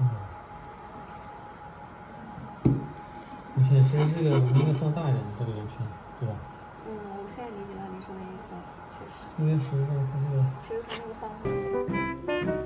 嗯。你现其实这个我应该放大一点，这个圆圈，对吧？嗯，我现在理解到你说的意思了，确实。因应该是这个。其实它那个方。